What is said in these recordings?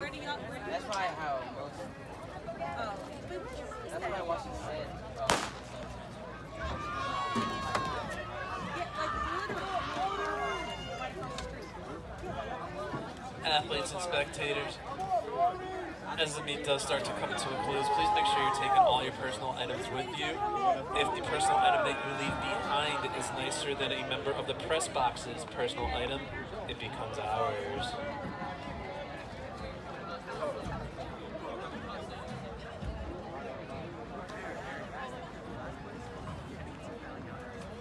Where do y'all? That's why how it goes. Oh, wait, where's your That's why I watched it said. Yeah, like literally right across the street. athletes and spectators. As the meet does start to come to a close, please make sure you're taking all your personal items with you. If the personal item that you leave behind is nicer than a member of the press box's personal item, it becomes ours.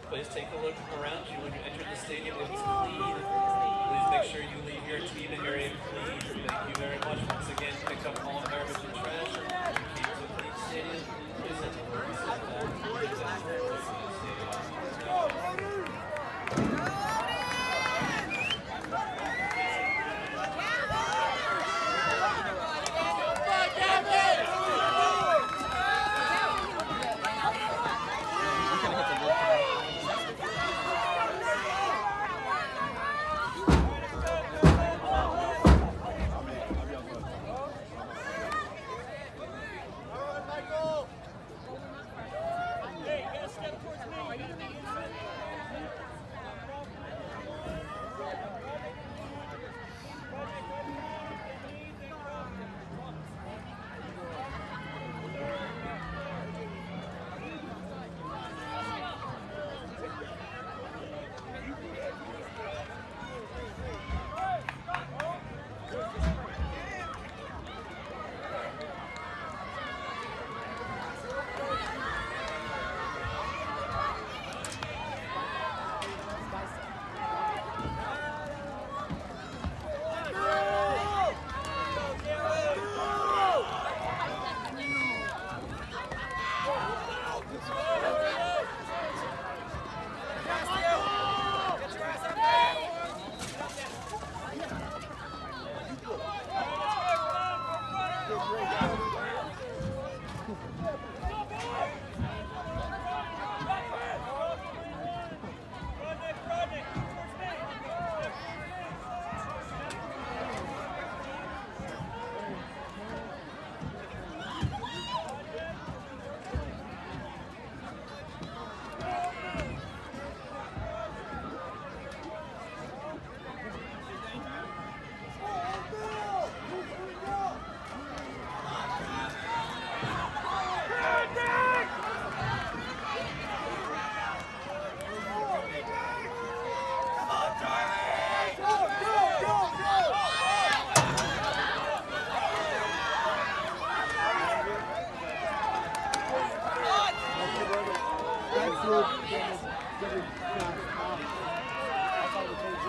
Please take a look around you when you enter the stadium. It's clean, please make sure you leave your team and your aid clean. Thank you very much. Once again, pick up all